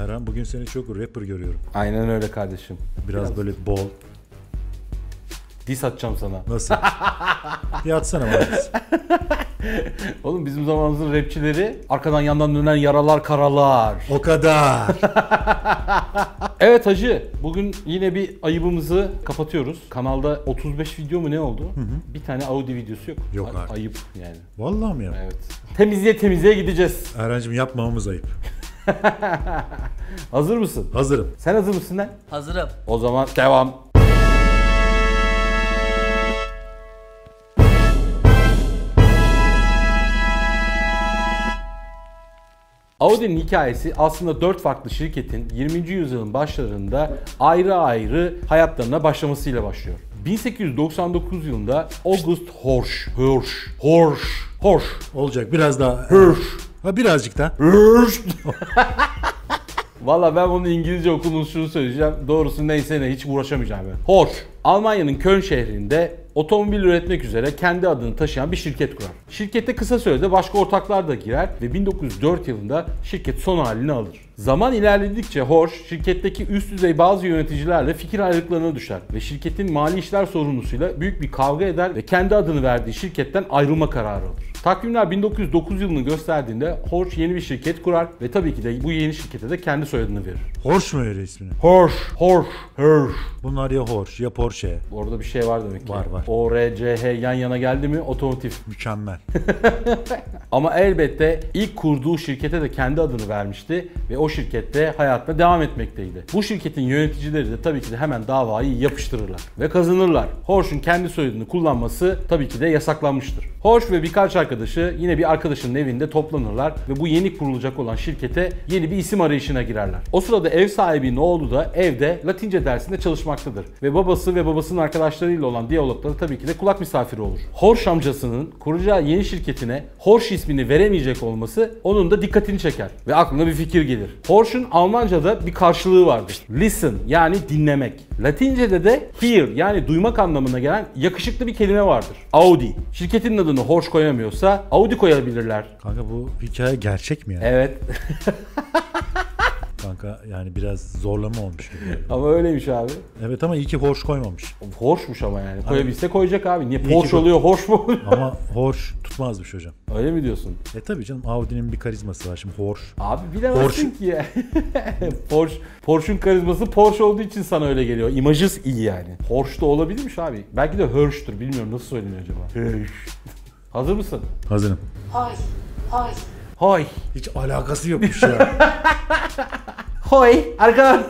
Erhan bugün seni çok rapper görüyorum. Aynen öyle kardeşim. Biraz, böyle bol. Dis atacağım sana. Nasıl? bir atsana bana. Oğlum bizim zamanımızın rapçileri arkadan yandan dönen yaralar karalar. O kadar. Evet hacı bugün yine bir ayıbımızı kapatıyoruz. Kanalda 35 video mu ne oldu? Bir tane Audi videosu yok. Yok artık. Ayıp yani. Vallahi mi ya? Evet. Temizliğe temizliğe gideceğiz. Erhan'cığım yapmamamız ayıp. Hazır mısın? Hazırım. Sen hazır mısın lan? Hazırım. O zaman devam. Audi'nin hikayesi aslında 4 farklı şirketin 20. yüzyılın başlarında ayrı ayrı hayatlarına başlamasıyla başlıyor. 1899 yılında August Horsch, Horsch, Horsch, Horsch, Olacak biraz daha. Horsch, Ha birazcık da. Valla ben bunun İngilizce okunuşunu söyleyeceğim. Doğrusu neyse ne hiç uğraşamayacağım ben. Horsch, Almanya'nın Köln şehrinde otomobil üretmek üzere kendi adını taşıyan bir şirket kurar. Şirkete kısa sürede başka ortaklar da girer ve 1904 yılında şirket son halini alır. Zaman ilerledikçe Horsch şirketteki üst düzey bazı yöneticilerle fikir ayrılıklarına düşer ve şirketin mali işler sorumlusuyla büyük bir kavga eder ve kendi adını verdiği şirketten ayrılma kararı alır. Takvimler 1909 yılını gösterdiğinde Horsch yeni bir şirket kurar ve tabii ki de bu yeni şirkete de kendi soyadını verir. Horş mu öyle ismini? Horsch, Horsch, Horsch. Bunlar ya Horş ya Porsche. Orada bir şey var demek ki. Var, var. O, R, C, H yan yana geldi mi otomotiv. Mükemmel. Ama elbette ilk kurduğu şirkete de kendi adını vermişti ve o şirkette hayatına devam etmekteydi. Bu şirketin yöneticileri de tabii ki de hemen davayı yapıştırırlar ve kazanırlar. Horsch'un kendi soyadını kullanması tabii ki de yasaklanmıştır. Horsch ve birkaç arkadaşı yine bir arkadaşının evinde toplanırlar ve bu yeni kurulacak olan şirkete yeni bir isim arayışına girerler. O sırada ev sahibinin oğlu da evde Latince dersinde çalışmaktadır ve babası ve babasının arkadaşlarıyla olan diyalogları tabii ki de kulak misafiri olur. Horsch amcasının kuracağı yeni şirketine Horsch ismini veremeyecek olması onun da dikkatini çeker ve aklına bir fikir gelir. Horsch'un Almanca'da bir karşılığı vardır. Listen yani dinlemek. Latince'de de hear yani duymak anlamına gelen yakışıklı bir kelime vardır. Audi. Şirketin adını Horsch koyamıyorsa Audi koyabilirler. Kanka bu hikaye gerçek mi ya? Evet Kanka yani biraz zorlama olmuş gibi. ama öyleymiş abi. Evet ama iyi ki Horş koymamış. Hoşmuş ama yani. Koyabilse koyacak abi. Niye bu- oluyor hoş mu? Ama Horş tutmazmış hocam. Öyle mi diyorsun? E tabii canım Audi'nin bir karizması var şimdi Horş. Abi bilemezsin Porsche. ki ya. Porsche, Porsche'un karizması Porsche olduğu için sana öyle geliyor. İmajı iyi yani. Porsche da olabilirmiş abi. Belki de Hirsch'tür. Bilmiyorum nasıl söyleniyor acaba. Hirsch. Hazır mısın? Hazırım. Hoy, hoy. Hoy. Hiç alakası yokmuş ya. Hoy. Arkadan.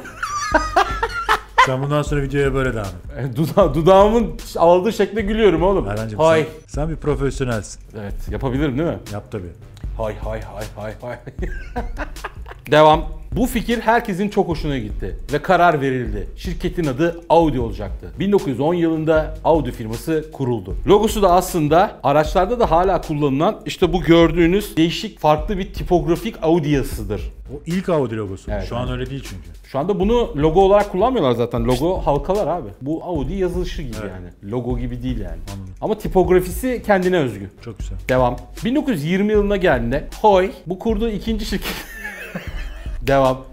Sen bundan sonra videoya böyle devam et. Duda dudağımın aldığı şekle gülüyorum oğlum. Erhan'cığım Hoy. sen, sen bir profesyonelsin. Evet yapabilirim değil mi? Yap tabii. Hay hay hay hay hay. Devam. Bu fikir herkesin çok hoşuna gitti ve karar verildi. Şirketin adı Audi olacaktı. 1910 yılında Audi firması kuruldu. Logosu da aslında araçlarda da hala kullanılan işte bu gördüğünüz değişik farklı bir tipografik Audi yazısıdır. O ilk Audi logosu. Evet, Şu an öyle değil çünkü. Şu anda bunu logo olarak kullanmıyorlar zaten. Logo halkalar abi. Bu Audi yazılışı gibi Evet. yani. Logo gibi değil yani. Anladım. Ama tipografisi kendine özgü. Çok güzel. Devam. 1920 yılına geldiğinde Hoy bu kurduğu ikinci şirket... Devam.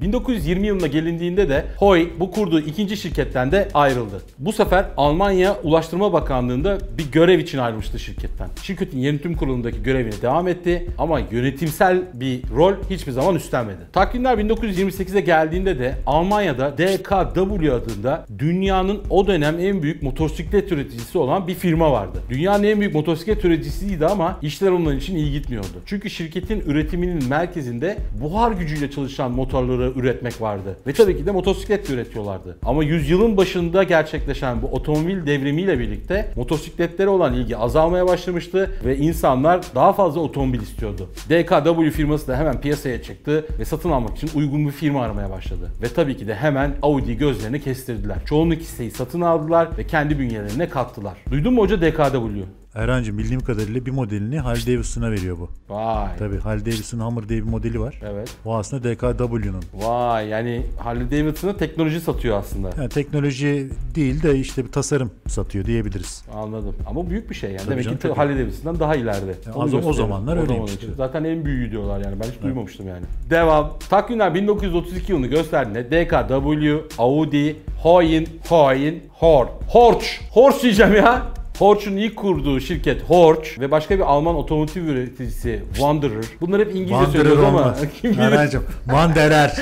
1920 yılına gelindiğinde de Hoy bu kurduğu ikinci şirketten de ayrıldı. Bu sefer Almanya Ulaştırma Bakanlığı'nda bir görev için ayrılmıştı şirketten. Şirketin yönetim kurulundaki görevine devam etti ama yönetimsel bir rol hiçbir zaman üstlenmedi. Takvimler 1928'e geldiğinde de Almanya'da DKW adında dünyanın o dönem en büyük motosiklet üreticisi olan bir firma vardı. Dünyanın en büyük motosiklet üreticisiydi ama işler onun için iyi gitmiyordu. Çünkü şirketin üretiminin merkezinde buhar gücüyle çalışan motorları üretmek vardı. Ve tabii ki de motosiklet de üretiyorlardı. Ama yüzyılın başında gerçekleşen bu otomobil devrimiyle birlikte motosikletlere olan ilgi azalmaya başlamıştı ve insanlar daha fazla otomobil istiyordu. DKW firması da hemen piyasaya çıktı ve satın almak için uygun bir firma aramaya başladı. Ve tabii ki de hemen Audi gözlerine kestirdiler. Çoğunluk hisseyi satın aldılar ve kendi bünyelerine kattılar. Duydun mu hoca DKW? Erhan'cığım bildiğim kadarıyla bir modelini Harley Davidson'a veriyor bu. Vay. Tabii Harley Davidson Hummer diye bir modeli var. Evet. O aslında DKW'nun. Vay yani Harley Davidson'a teknoloji satıyor aslında. Yani teknoloji değil de işte bir tasarım satıyor diyebiliriz. Anladım. Ama büyük bir şey yani. Tabii Demek canım, ki. Harley Davidson'dan daha ileride. Ya Onu o- o zamanlar O öyleymiş, evet. Zaten en büyüğü diyorlar yani. Ben hiç duymamıştım yani. Devam. Takvimler 1932 yılını gösterdiğinde DKW, Audi, Hoyin, Hoyin, Hor. Horch. Horch diyeceğim ya. Horch'un ilk kurduğu şirket Horch ve başka bir Alman otomotiv üreticisi Wanderer. Bunlar hep İngilizce Wanderer söylüyoruz ama olmaz. kim bilir. Erhan'cığım Wanderer.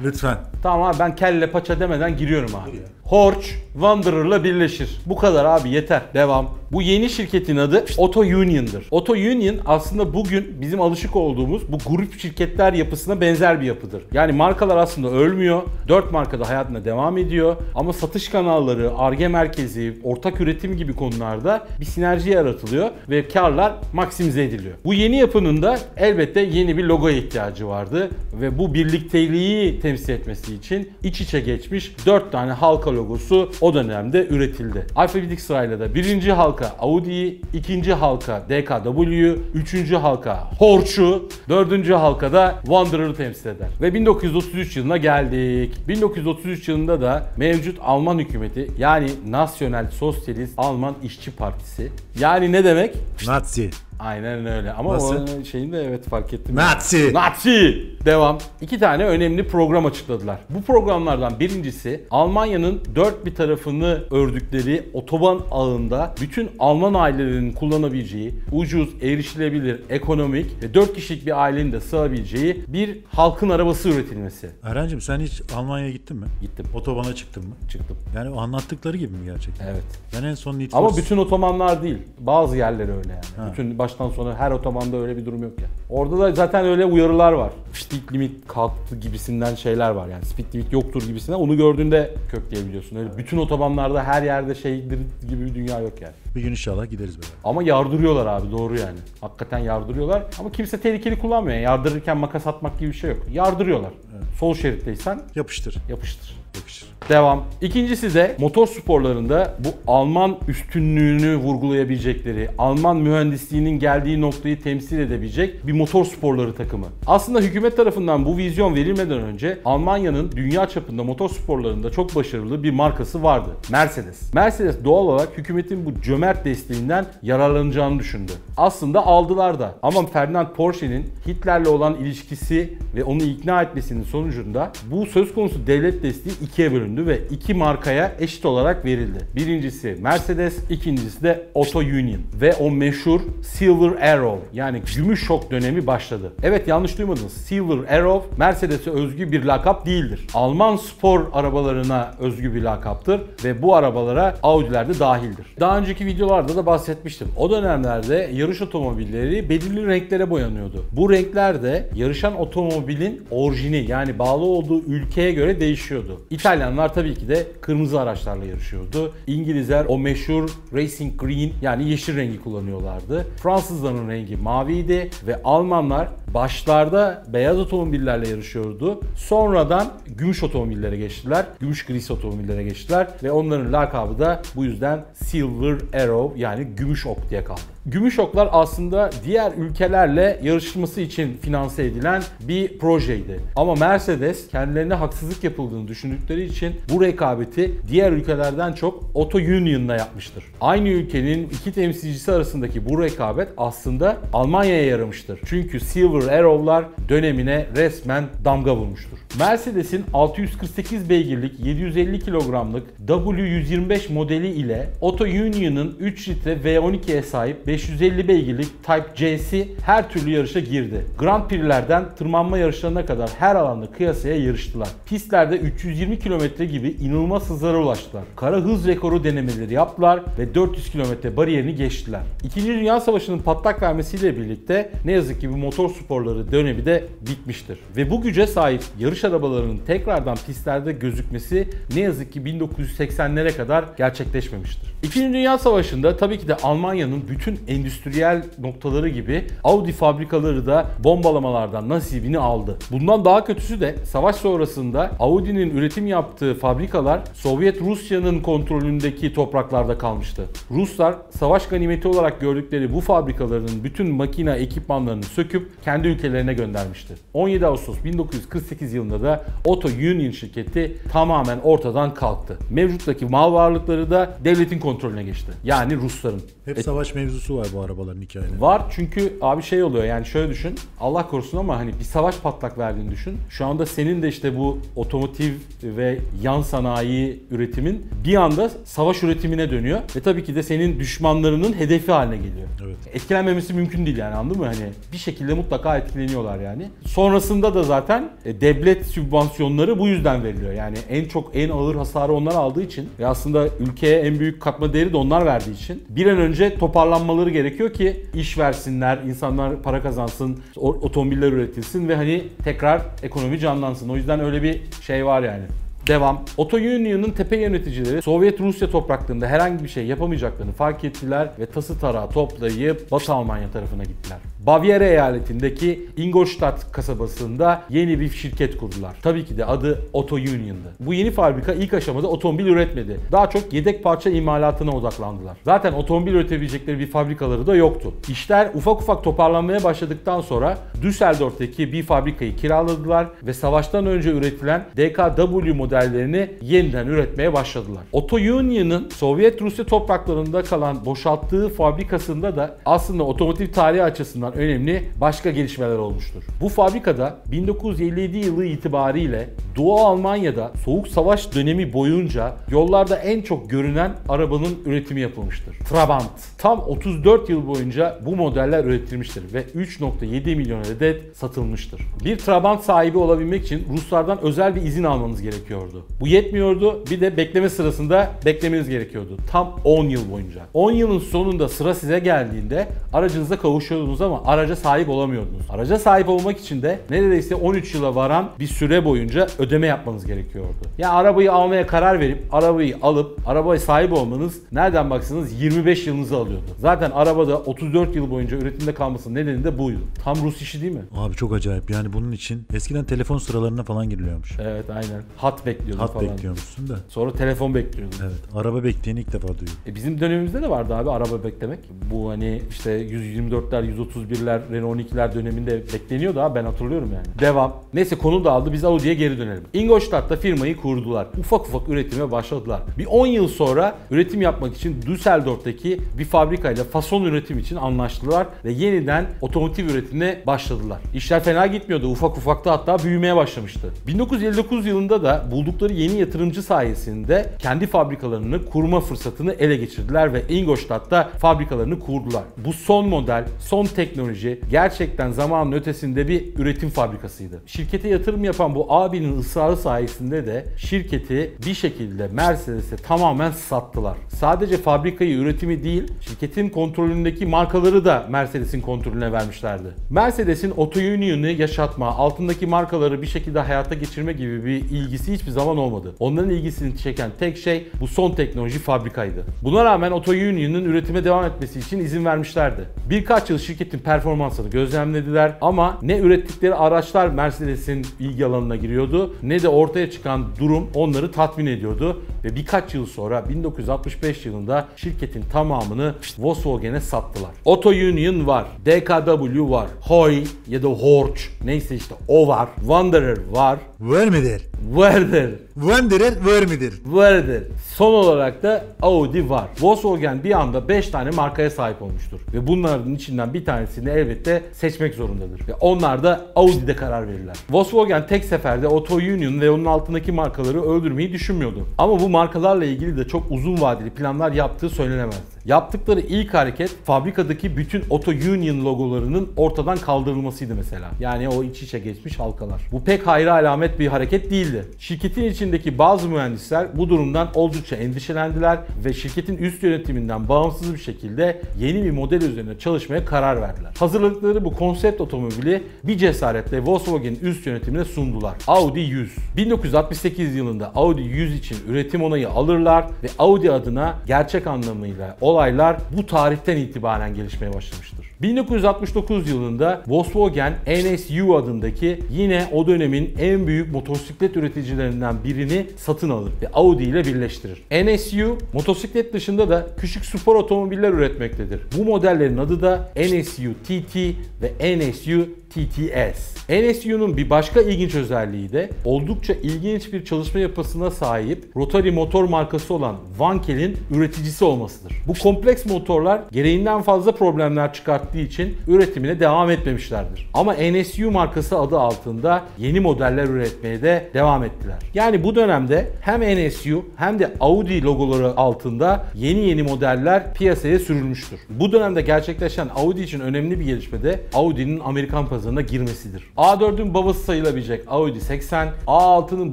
Lütfen. Tamam abi ben kelle paça demeden giriyorum abi. Horch Wanderer'la birleşir. Bu kadar abi yeter. Devam. Bu yeni şirketin adı Auto Union'dır. Auto Union aslında bugün bizim alışık olduğumuz bu grup şirketler yapısına benzer bir yapıdır. Yani markalar aslında ölmüyor. 4 marka da hayatına devam ediyor. Ama satış kanalları, arge merkezi, ortak üretim gibi konularda bir sinerji yaratılıyor ve karlar maksimize ediliyor. Bu yeni yapının da elbette yeni bir logoya ihtiyacı vardı ve bu birlikteliği temsil etmesi için iç içe geçmiş 4 tane halka logosu o dönemde üretildi. Alfabetik sırayla da birinci halka Audi'yi, ikinci halka DKW, üçüncü halka Horch'u, dördüncü halka da Wanderer'ı temsil eder. Ve 1933 yılına geldik. 1933 yılında da mevcut Alman hükümeti yani Nasyonel Sosyalist Alman İşçi Partisi yani ne demek? Nazi. Aynen öyle ama Nasıl? o şeyini de evet fark ettim. Nazi. Nazi! Devam. İki tane önemli program açıkladılar. Bu programlardan birincisi Almanya'nın dört bir tarafını ördükleri otoban ağında bütün Alman ailelerinin kullanabileceği ucuz, erişilebilir, ekonomik ve dört kişilik bir ailenin de sığabileceği bir halkın arabası üretilmesi. Erhan'cığım sen hiç Almanya'ya gittin mi? Gittim. Otobana çıktın mı? Çıktım. Yani anlattıkları gibi mi gerçekten? Evet. Ben en son Need Ama bütün otobanlar değil. Bazı yerleri öyle yani. Ha. Bütün baştan sona her otobanda öyle bir durum yok yani. Orada da zaten öyle uyarılar var. Speed limit kalktı gibisinden şeyler var yani. Speed limit yoktur gibisinden. Onu gördüğünde kökleyebiliyorsun. Öyle bütün otobanlarda her yerde şeydir gibi bir dünya yok yani. bir gün inşallah gideriz beraber. Ama yardırıyorlar abi doğru yani. Hakikaten yardırıyorlar. Ama kimse tehlikeli kullanmıyor. Yani yardırırken makas atmak gibi bir şey yok. Yardırıyorlar. Sol şeritteysen Yapıştır. yapıştır. Yapıştır. Devam. İkincisi de motor sporlarında bu Alman üstünlüğünü vurgulayabilecekleri, Alman mühendisliğinin geldiği noktayı temsil edebilecek bir motor sporları takımı. Aslında hükümet tarafından bu vizyon verilmeden önce Almanya'nın dünya çapında motor sporlarında çok başarılı bir markası vardı. Mercedes. Mercedes doğal olarak hükümetin bu cömert desteğinden yararlanacağını düşündü. Aslında aldılar da. Ama Ferdinand Porsche'nin Hitler'le olan ilişkisi ve onu ikna etmesinin sonucunda bu söz konusu devlet desteği ikiye bölündü ve iki markaya eşit olarak verildi. Birincisi Mercedes, ikincisi de Auto Union ve o meşhur Silver Arrow yani gümüş şok dönemi başladı. Evet yanlış duymadınız. Silver Arrow Mercedes'e özgü bir lakap değildir. Alman spor arabalarına özgü bir lakaptır ve bu arabalara Audi'ler de dahildir. Daha önceki videolarda da bahsetmiştim. O dönemlerde yarış otomobilleri belirli renklere boyanıyordu. Bu renkler de yarışan otomobilin orijini yani bağlı olduğu ülkeye göre değişiyordu. İtalyanlar tabii ki de kırmızı araçlarla yarışıyordu. İngilizler o meşhur Racing Green yani yeşil rengi kullanıyorlardı. Fransızların rengi maviydi ve Almanlar başlarda beyaz otomobillerle yarışıyordu. Sonradan gümüş otomobillere geçtiler. Gümüş gris otomobillere geçtiler ve onların lakabı da bu yüzden Silver Arrow yani gümüş ok diye kaldı. Gümüş oklar aslında diğer ülkelerle yarışması için finanse edilen bir projeydi. Ama Mercedes kendilerine haksızlık yapıldığını düşündükleri için bu rekabeti diğer ülkelerden çok Auto Union'la yapmıştır. Aynı ülkenin iki temsilcisi arasındaki bu rekabet aslında Almanya'ya yaramıştır. Çünkü Silver Arrow'lar dönemine resmen damga vurmuştur. Mercedes'in 648 beygirlik 750 kilogramlık W125 modeli ile Auto Union'ın 3 litre V12'ye sahip 550 beygirlik Type C'si her türlü yarışa girdi. Grand Prix'lerden tırmanma yarışlarına kadar her alanda kıyasaya yarıştılar. Pistlerde 320 km gibi inanılmaz hızlara ulaştılar. Kara hız rekoru denemeleri yaptılar ve 400 km bariyerini geçtiler. İkinci Dünya Savaşı'nın patlak vermesiyle birlikte ne yazık ki bu motor sporları dönemi de bitmiştir. Ve bu güce sahip yarış arabalarının tekrardan pistlerde gözükmesi ne yazık ki 1980'lere kadar gerçekleşmemiştir. İkinci Dünya Savaşı'nda tabii ki de Almanya'nın bütün endüstriyel noktaları gibi Audi fabrikaları da bombalamalardan nasibini aldı. Bundan daha kötüsü de savaş sonrasında Audi'nin üretim yaptığı fabrikalar Sovyet Rusya'nın kontrolündeki topraklarda kalmıştı. Ruslar savaş ganimeti olarak gördükleri bu fabrikaların bütün makine ekipmanlarını söküp kendi ülkelerine göndermişti. 17 Ağustos 1948 yılında da Auto Union şirketi tamamen ortadan kalktı. Mevcuttaki mal varlıkları da devletin kontrolüne geçti. Yani Rusların. Hep savaş mevzusu var bu arabaların hikayelerinde. Var çünkü abi şey oluyor yani şöyle düşün Allah korusun ama hani bir savaş patlak verdiğini düşün. Şu anda senin de işte bu otomotiv ve yan sanayi üretimin bir anda savaş üretimine dönüyor. Ve tabii ki de senin düşmanlarının hedefi haline geliyor. Evet. Etkilenmemesi mümkün değil yani anladın mı? Hani bir şekilde mutlaka etkileniyorlar yani. Sonrasında da zaten e, devlet sübvansiyonları bu yüzden veriliyor. Yani en çok en ağır hasarı onlar aldığı için ve aslında ülkeye en büyük katma değeri de onlar verdiği için bir an önce toparlanmaları gerekiyor ki iş versinler, insanlar para kazansın, otomobiller üretilsin ve hani tekrar ekonomi canlansın. O yüzden öyle bir şey var yani. Devam. Auto Union'ın tepe yöneticileri Sovyet Rusya topraklarında herhangi bir şey yapamayacaklarını fark ettiler ve tası tarağı toplayıp Batı Almanya tarafına gittiler. Bavyera eyaletindeki Ingolstadt kasabasında yeni bir şirket kurdular. Tabii ki de adı Auto Union'dı. Bu yeni fabrika ilk aşamada otomobil üretmedi. Daha çok yedek parça imalatına odaklandılar. Zaten otomobil üretebilecekleri bir fabrikaları da yoktu. İşler ufak ufak toparlanmaya başladıktan sonra Düsseldorf'taki bir fabrikayı kiraladılar ve savaştan önce üretilen DKW modellerini yeniden üretmeye başladılar. Auto Union'ın Sovyet Rusya topraklarında kalan boşalttığı fabrikasında da aslında otomotiv tarihi açısından önemli başka gelişmeler olmuştur. Bu fabrikada 1957 yılı itibariyle Doğu Almanya'da Soğuk Savaş dönemi boyunca yollarda en çok görünen arabanın üretimi yapılmıştır. Trabant. Tam 34 yıl boyunca bu modeller üretilmiştir ve 3.7 milyon adet satılmıştır. Bir Trabant sahibi olabilmek için Ruslardan özel bir izin almanız gerekiyordu. Bu yetmiyordu. Bir de bekleme sırasında beklemeniz gerekiyordu. Tam 10 yıl boyunca. 10 yılın sonunda sıra size geldiğinde aracınıza kavuşuyordunuz ama araca sahip olamıyordunuz. Araca sahip olmak için de neredeyse 13 yıla varan bir süre boyunca ödeme yapmanız gerekiyordu. Yani arabayı almaya karar verip arabayı alıp arabaya sahip olmanız nereden baksanız 25 yılınızı alıyordu. Zaten arabada 34 yıl boyunca üretimde kalmasının nedeni de buydu. Tam Rus işi değil mi? Abi çok acayip. Yani bunun için eskiden telefon sıralarına falan giriliyormuş. Evet aynen. Hat bekliyordun Hat falan. bekliyormuşsun da. Sonra telefon bekliyordun. Evet. Araba bekleyeni ilk defa duyuyorum. E bizim dönemimizde de vardı abi araba beklemek. Bu hani işte 124'ler, 131'ler, Renault 12'ler döneminde bekleniyordu abi ben hatırlıyorum yani. Devam. Neyse konu dağıldı biz Audi'ye geri dönelim. Ingolstadt'ta firmayı kurdular. Ufak ufak üretime başladılar. Bir 10 yıl sonra üretim yapmak için Düsseldorf'taki bir fabrikayla fason üretim için anlaştılar ve yeniden otomotiv üretimine başladılar. İşler fena gitmiyordu. Ufak ufak da hatta büyümeye başlamıştı. 1959 yılında da buldukları yeni yatırımcı sayesinde kendi fabrikalarını kurma fırsatını ele geçirdiler ve Ingolstadt'ta fabrikalarını kurdular. Bu son model, son teknoloji gerçekten zamanın ötesinde bir üretim fabrikasıydı. Şirkete yatırım yapan bu abinin ısrarı sayesinde de şirketi bir şekilde Mercedes'e tamamen sattılar. Sadece fabrikayı üretimi değil, şirketin kontrolündeki markaları da Mercedes'in kontrolüne vermişlerdi. Mercedes'in Auto Union'u yaşatma, altındaki markaları bir şekilde hayata geçirme gibi bir ilgisi hiçbir zaman olmadı. Onların ilgisini çeken tek şey bu son teknoloji fabrikaydı. Buna rağmen Auto Union'un üretime devam etmesi için izin vermişlerdi. Birkaç yıl şirketin performansını gözlemlediler ama ne ürettikleri araçlar Mercedes'in ilgi alanına giriyordu ne de ortaya çıkan durum onları tatmin ediyordu ve birkaç yıl sonra 1965 yılında şirketin tamamını Volkswagen'e sattılar. Auto Union var, DKW var, Hoy ya da Horch. Neyse işte o var, Wanderer var, Var mıdır? Werder Wanderer var mıdır? Vardır. Son olarak da Audi var. Volkswagen bir anda 5 tane markaya sahip olmuştur. Ve bunların içinden bir tanesini elbette seçmek zorundadır. Ve onlar da Audi'de karar verirler. Volkswagen tek seferde Auto Union ve onun altındaki markaları öldürmeyi düşünmüyordu. Ama bu markalarla ilgili de çok uzun vadeli planlar yaptığı söylenemezdi. Yaptıkları ilk hareket fabrikadaki bütün Auto Union logolarının ortadan kaldırılmasıydı mesela. Yani o iç içe geçmiş halkalar. Bu pek hayra alamet bir hareket değildi. Şirketin içindeki bazı mühendisler bu durumdan oldukça endişelendiler ve şirketin üst yönetiminden bağımsız bir şekilde yeni bir model üzerine çalışmaya karar verdiler. Hazırladıkları bu konsept otomobili bir cesaretle Volkswagen'in üst yönetimine sundular. Audi 100. 1968 yılında Audi 100 için üretim onayı alırlar ve Audi adına gerçek anlamıyla olaylar bu tarihten itibaren gelişmeye başlamıştır. 1969 yılında Volkswagen NSU adındaki yine o dönemin en büyük motosiklet üreticilerinden birini satın alır ve Audi ile birleştirir. NSU motosiklet dışında da küçük spor otomobiller üretmektedir. Bu modellerin adı da NSU TT ve NSU TTS. NSU'nun bir başka ilginç özelliği de oldukça ilginç bir çalışma yapısına sahip rotary motor markası olan Wankel'in üreticisi olmasıdır. Bu kompleks motorlar gereğinden fazla problemler çıkarttığı için üretimine devam etmemişlerdir. Ama NSU markası adı altında yeni modeller üretmeye de devam ettiler. Yani bu dönemde hem NSU hem de Audi logoları altında yeni yeni modeller piyasaya sürülmüştür. Bu dönemde gerçekleşen Audi için önemli bir gelişme de Audi'nin Amerikan pazarına girmesidir. A4'ün babası sayılabilecek Audi 80, A6'nın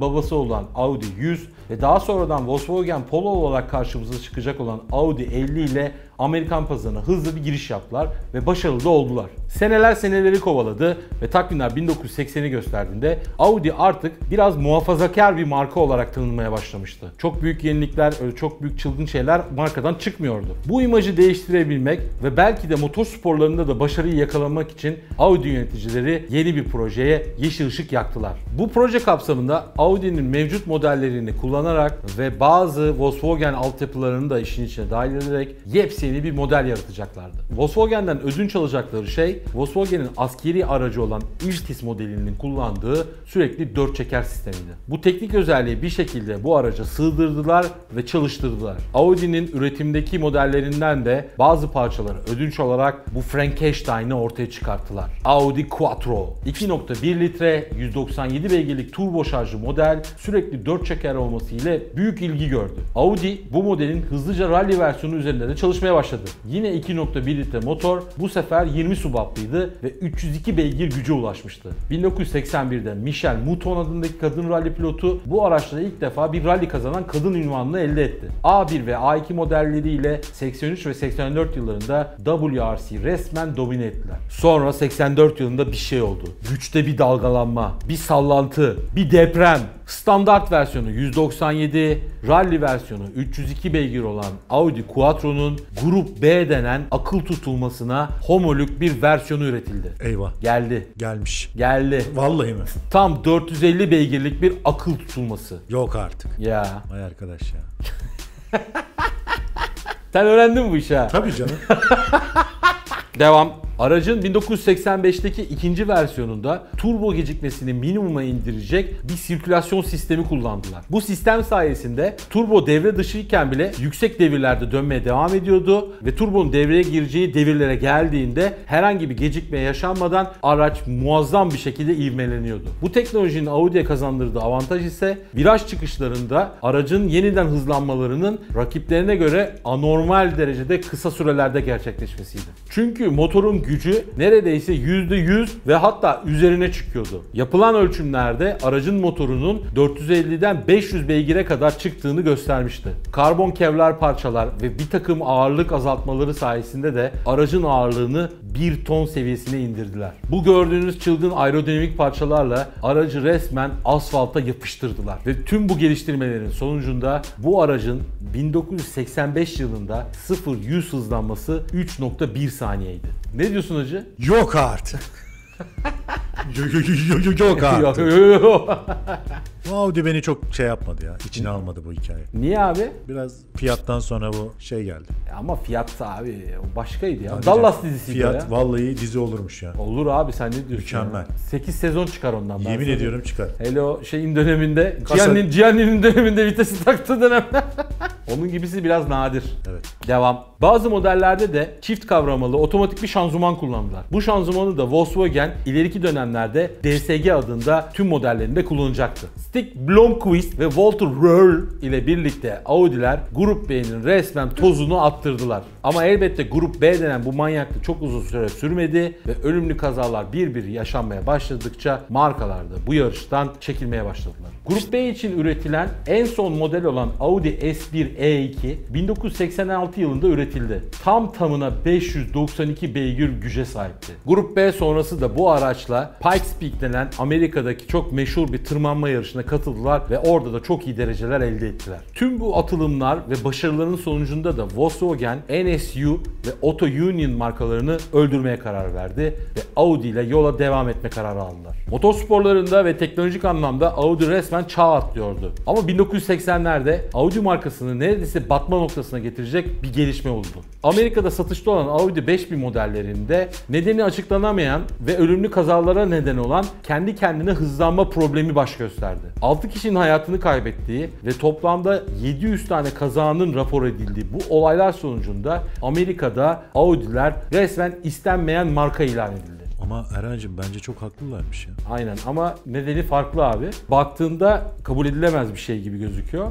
babası olan Audi 100 ve daha sonradan Volkswagen Polo olarak karşımıza çıkacak olan Audi 50 ile Amerikan pazarına hızlı bir giriş yaptılar ve başarılı da oldular. Seneler seneleri kovaladı ve takvimler 1980'i gösterdiğinde Audi artık biraz muhafazakar bir marka olarak tanınmaya başlamıştı. Çok büyük yenilikler, öyle çok büyük çılgın şeyler markadan çıkmıyordu. Bu imajı değiştirebilmek ve belki de motor sporlarında da başarıyı yakalamak için Audi yöneticileri yeni bir projeye yeşil ışık yaktılar. Bu proje kapsamında Audi'nin mevcut modellerini kullanarak ve bazı Volkswagen altyapılarını da işin içine dahil ederek yepyeni bir model yaratacaklardı. Volkswagen'den ödünç alacakları şey Volkswagen'in askeri aracı olan Iltis modelinin kullandığı sürekli dört çeker sistemiydi. Bu teknik özelliği bir şekilde bu araca sığdırdılar ve çalıştırdılar. Audi'nin üretimdeki modellerinden de bazı parçaları ödünç olarak bu Frankenstein'ı ortaya çıkarttılar. Audi Quattro 2.1 litre 197 beygirlik turbo şarjlı model sürekli 4 çeker olması ile büyük ilgi gördü. Audi bu modelin hızlıca rally versiyonu üzerinde de çalışmaya başladı. Yine 2.1 litre motor bu sefer 20 subaplıydı ve 302 beygir güce ulaşmıştı. 1981'de Michelle Mouton adındaki kadın rally pilotu bu araçla ilk defa bir rally kazanan kadın ünvanını elde etti. A1 ve A2 modelleriyle 83 ve 84 yıllarında WRC resmen domine ettiler. Sonra 84 yılında bir şey oldu. Güçte bir dalgalanma, bir sallantı, bir deprem. Standart versiyonu 197, rally versiyonu 302 beygir olan Audi Quattro'nun Grup B denen akıl tutulmasına homolog bir versiyonu üretildi. Eyvah. Geldi. Gelmiş. Geldi. Vallahi mi? Tam 450 beygirlik bir akıl tutulması. Yok artık. Ya. Vay arkadaş ya. Sen öğrendin mi bu işi ha? Tabii canım. Devam. Aracın 1985'teki ikinci versiyonunda turbo gecikmesini minimuma indirecek bir sirkülasyon sistemi kullandılar. Bu sistem sayesinde turbo devre dışıyken bile yüksek devirlerde dönmeye devam ediyordu ve turbonun devreye gireceği devirlere geldiğinde herhangi bir gecikme yaşanmadan araç muazzam bir şekilde ivmeleniyordu. Bu teknolojinin Audi'ye kazandırdığı avantaj ise viraj çıkışlarında aracın yeniden hızlanmalarının rakiplerine göre anormal derecede kısa sürelerde gerçekleşmesiydi. Çünkü motorun gücü neredeyse %100 ve hatta üzerine çıkıyordu. Yapılan ölçümlerde aracın motorunun 450'den 500 beygire kadar çıktığını göstermişti. Karbon kevlar parçalar ve bir takım ağırlık azaltmaları sayesinde de aracın ağırlığını 1 ton seviyesine indirdiler. Bu gördüğünüz çılgın aerodinamik parçalarla aracı resmen asfalta yapıştırdılar. Ve tüm bu geliştirmelerin sonucunda bu aracın 1985 yılında 0-100 hızlanması 3.1 saniyeydi. Ne diyorsun hacı? Yok artık. Yok, yok, yok, yok, yok artık. Audi beni çok şey yapmadı ya. İçine almadı bu hikaye. Niye abi? Biraz fiyattan sonra bu şey geldi. Ama fiyat abi o başkaydı ya. Hadi Dallas dizisiydi Fiyat ya. vallahi dizi olurmuş ya. Olur abi sen ne diyorsun? Mükemmel. 8 sezon çıkar ondan. ben Yemin sana- ediyorum çıkar. Hele o şeyin döneminde, Kasa- Gianni'nin Gianni'nin döneminde vitesi taktığı dönem. Onun gibisi biraz nadir. Evet. Devam. Bazı modellerde de çift kavramalı otomatik bir şanzıman kullandılar. Bu şanzımanı da Volkswagen ileriki dönemlerde DSG adında tüm modellerinde kullanacaktı. Stig Blomqvist ve Walter Röhrl ile birlikte Audi'ler Grup B'nin resmen tozunu attırdılar. Ama elbette Grup B denen bu manyaklık çok uzun süre sürmedi ve ölümlü kazalar bir bir yaşanmaya başladıkça markalar da bu yarıştan çekilmeye başladılar. Grup B için üretilen en son model olan Audi S1 E2 1986 yılında üretildi. Tam tamına 592 beygir güce sahipti. Grup B sonrası da bu araçla Pikes Peak denen Amerika'daki çok meşhur bir tırmanma yarışına katıldılar ve orada da çok iyi dereceler elde ettiler. Tüm bu atılımlar ve başarıların sonucunda da Volkswagen, NSU ve Auto Union markalarını öldürmeye karar verdi ve Audi ile yola devam etme kararı aldılar. Motorsporlarında ve teknolojik anlamda Audi resmen çağ atlıyordu. Ama 1980'lerde Audi markasını neredeyse batma noktasına getirecek bir gelişme oldu. Amerika'da satışta olan Audi 5000 modellerinde nedeni açıklanamayan ve ölümlü kazalara neden olan kendi kendine hızlanma problemi baş gösterdi. 6 kişinin hayatını kaybettiği ve toplamda 700 tane kazanın rapor edildiği bu olaylar sonucunda Amerika'da Audi'ler resmen istenmeyen marka ilan edildi. Ama Eren'cim bence çok haklılarmış ya. Aynen ama nedeni farklı abi. Baktığında kabul edilemez bir şey gibi gözüküyor.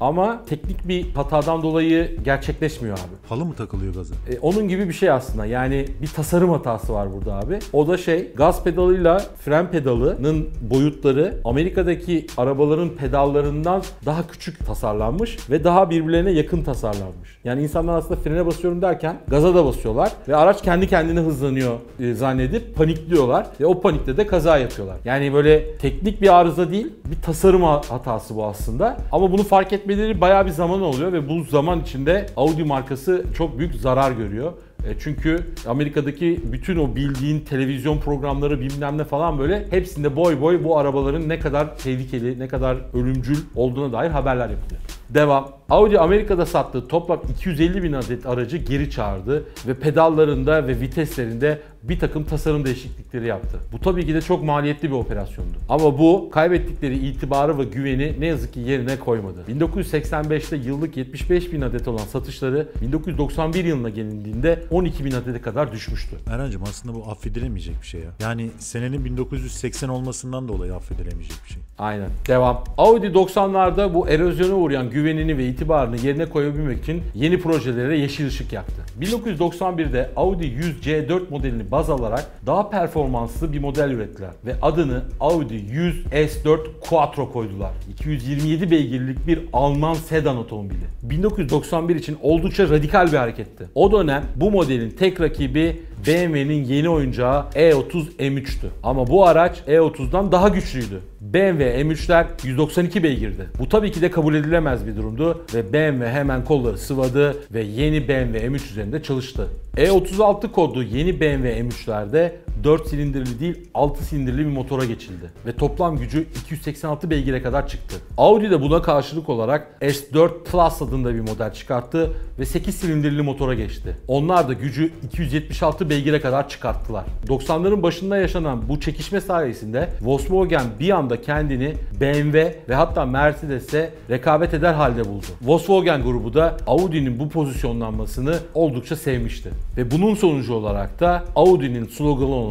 Ama teknik bir hatadan dolayı gerçekleşmiyor abi. Halı mı takılıyor gaza? E, onun gibi bir şey aslında. Yani bir tasarım hatası var burada abi. O da şey gaz pedalıyla fren pedalının boyutları Amerika'daki arabaların pedallarından daha küçük tasarlanmış ve daha birbirlerine yakın tasarlanmış. Yani insanlar aslında frene basıyorum derken gaza da basıyorlar ve araç kendi kendine hızlanıyor e, zannedip panikliyorlar ve o panikte de kaza yapıyorlar. Yani böyle teknik bir arıza değil, bir tasarım ha- hatası bu aslında. Ama bunu fark etmeleri bayağı bir zaman oluyor ve bu zaman içinde Audi markası çok büyük zarar görüyor. E, Çünkü Amerika'daki bütün o bildiğin televizyon programları bilmem ne falan böyle hepsinde boy boy bu arabaların ne kadar tehlikeli, ne kadar ölümcül olduğuna dair haberler yapılıyor. Devam. Audi Amerika'da sattığı toplam 250 bin adet aracı geri çağırdı ve pedallarında ve viteslerinde bir takım tasarım değişiklikleri yaptı. Bu tabii ki de çok maliyetli bir operasyondu. Ama bu kaybettikleri itibarı ve güveni ne yazık ki yerine koymadı. 1985'te yıllık 75 bin adet olan satışları 1991 yılına gelindiğinde 12 bin adete kadar düşmüştü. Eren'cim aslında bu affedilemeyecek bir şey ya. Yani senenin 1980 olmasından dolayı affedilemeyecek bir şey. Aynen. Devam. Audi 90'larda bu erozyona uğrayan güvenini ve itibarını yerine koyabilmek için yeni projelere yeşil ışık yaktı. 1991'de Audi 100 C4 modelini baz alarak daha performanslı bir model ürettiler ve adını Audi 100 S4 Quattro koydular. 227 beygirlik bir Alman sedan otomobili. 1991 için oldukça radikal bir hareketti. O dönem bu modelin tek rakibi BMW'nin yeni oyuncağı E30 M3'tü. Ama bu araç E30'dan daha güçlüydü. BMW M3'ler 192 beygirdi. Bu tabii ki de kabul edilemez bir durumdu ve BMW hemen kolları sıvadı ve yeni BMW M3 üzerinde çalıştı. E36 kodlu yeni BMW M3'lerde 4 silindirli değil 6 silindirli bir motora geçildi ve toplam gücü 286 beygire kadar çıktı. Audi de buna karşılık olarak S4 Plus adında bir model çıkarttı ve 8 silindirli motora geçti. Onlar da gücü 276 beygire kadar çıkarttılar. 90'ların başında yaşanan bu çekişme sayesinde Volkswagen bir anda kendini BMW ve hatta Mercedes'e rekabet eder halde buldu. Volkswagen grubu da Audi'nin bu pozisyonlanmasını oldukça sevmişti. Ve bunun sonucu olarak da Audi'nin sloganı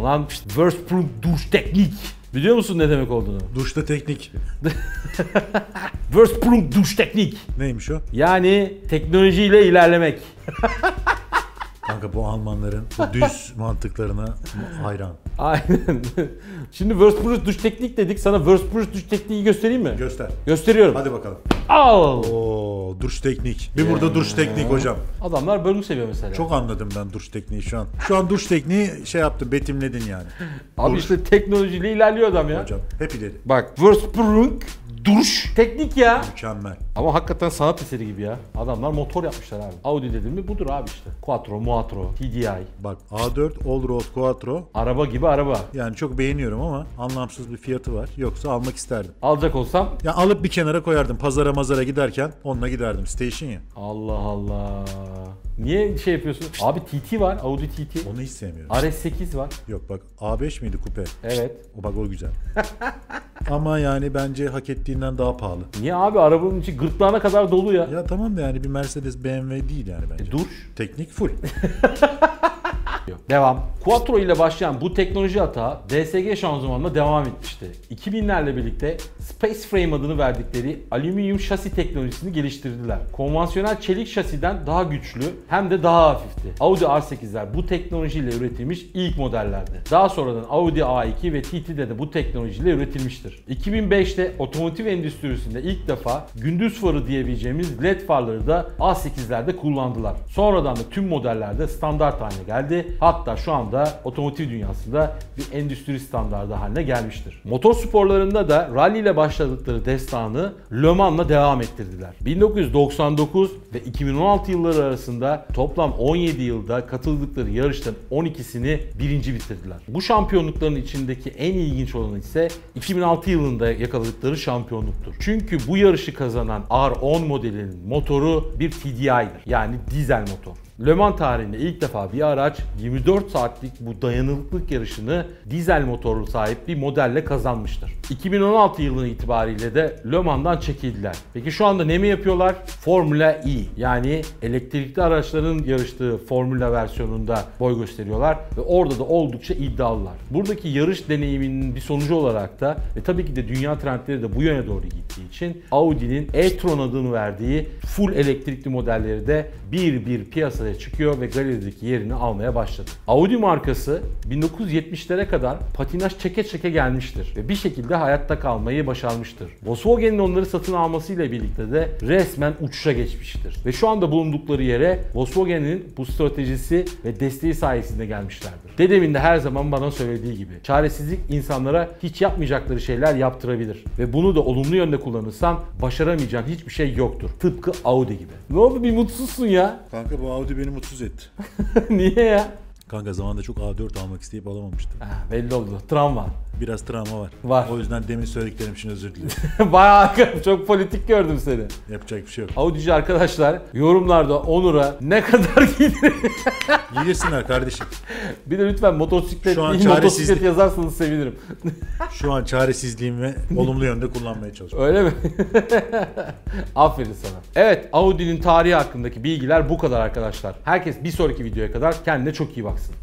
Versprung durch Technik Biliyor musun ne demek olduğunu? Duşta teknik. Versprung durch Technik. Neymiş o? Yani teknolojiyle ilerlemek. Kanka bu Almanların bu düz mantıklarına hayran. Aynen. Şimdi Versprung durch Technik dedik. Sana Versprung durch Technik'i göstereyim mi? Göster. Gösteriyorum. Hadi bakalım. Al. Oo, duş teknik. Bir burada duş teknik hocam. Adamlar bölüm seviyor mesela. Çok anladım ben duş tekniği şu an. Şu an duş tekniği şey yaptı, betimledin yani. Abi Duş. işte teknolojiyle ilerliyor adam ya. Hocam hep ileri. Bak Versprung duş teknik ya. Mükemmel. Ama hakikaten sanat eseri gibi ya. Adamlar motor yapmışlar abi. Audi dedim mi budur abi işte. Quattro, Muatro, TDI. Bak A4 Allroad Quattro. Araba gibi araba. Yani çok beğeniyorum ama anlamsız bir fiyatı var. Yoksa almak isterdim. Alacak olsam Ya alıp bir kenara koyardım. Pazara mazara giderken onunla giderdim. Station ya. Allah Allah. Niye şey yapıyorsun? Abi TT var. Audi TT. Onu hiç sevmiyorum. RS8 var. Yok bak A5 miydi kupe? Evet. O bak o güzel. Ama yani bence hak ettiğinden daha pahalı. Niye abi arabanın içi gırtlağına kadar dolu ya. Ya tamam da yani bir Mercedes BMW değil yani bence. Dur. Teknik full. Devam. Quattro ile başlayan bu teknoloji hata DSG şanzımanla devam etmişti. 2000'lerle birlikte Space Frame adını verdikleri alüminyum şasi teknolojisini geliştirdiler. Konvansiyonel çelik şasiden daha güçlü hem de daha hafifti. Audi R8'ler bu teknolojiyle üretilmiş ilk modellerdi. Daha sonradan Audi A2 ve TT'de de bu teknolojiyle üretilmiştir. 2005'te otomotiv endüstrisinde ilk defa gündüz farı diyebileceğimiz LED farları da A8'lerde kullandılar. Sonradan da tüm modellerde standart haline geldi. Hatta şu anda otomotiv dünyasında bir endüstri standardı haline gelmiştir. Motor sporlarında da rally ile başladıkları destanı Le Mans'la devam ettirdiler. 1999 ve 2016 yılları arasında toplam 17 yılda katıldıkları yarıştan 12'sini birinci bitirdiler. Bu şampiyonlukların içindeki en ilginç olanı ise 2006 yılında yakaladıkları şampiyonluktur. Çünkü bu yarışı kazanan R10 modelinin motoru bir TDI'dir. Yani dizel motor. Le Mans tarihinde ilk defa bir araç 24 saatlik bu dayanıklılık yarışını dizel motorlu sahip bir modelle kazanmıştır. 2016 yılı itibariyle de Le Mans'dan çekildiler. Peki şu anda ne mi yapıyorlar? Formula E yani elektrikli araçların yarıştığı Formula versiyonunda boy gösteriyorlar ve orada da oldukça iddialılar. Buradaki yarış deneyiminin bir sonucu olarak da ve tabii ki de dünya trendleri de bu yöne doğru gittiği için Audi'nin e-tron adını verdiği full elektrikli modelleri de bir bir piyasaya çıkıyor ve galerideki yerini almaya başladı. Audi markası 1970'lere kadar patinaj çeke çeke gelmiştir ve bir şekilde hayatta kalmayı başarmıştır. Volkswagen'in onları satın almasıyla birlikte de resmen uçuşa geçmiştir. Ve şu anda bulundukları yere Volkswagen'in bu stratejisi ve desteği sayesinde gelmişlerdir. Dedemin de her zaman bana söylediği gibi çaresizlik insanlara hiç yapmayacakları şeyler yaptırabilir. Ve bunu da olumlu yönde kullanırsan başaramayacağın hiçbir şey yoktur. Tıpkı Audi gibi. Ne oldu bir mutsuzsun ya? Kanka bu Audi beni mutsuz etti. Niye ya? Kanka zamanında çok A4 almak isteyip alamamıştım. Ha, belli oldu. Travma. Biraz travma var. Var. O yüzden demin söylediklerim için özür dilerim. Bayağı çok politik gördüm seni. Yapacak bir şey yok. Audici arkadaşlar yorumlarda Onur'a ne kadar giydirir? Gelirsinler kardeşim. bir de lütfen motosiklet, Şu an motosiklet yazarsanız sevinirim. Şu an çaresizliğimi olumlu yönde kullanmaya çalışıyorum. Öyle mi? Aferin sana. Evet Audi'nin tarihi hakkındaki bilgiler bu kadar arkadaşlar. Herkes bir sonraki videoya kadar kendine çok iyi baksın.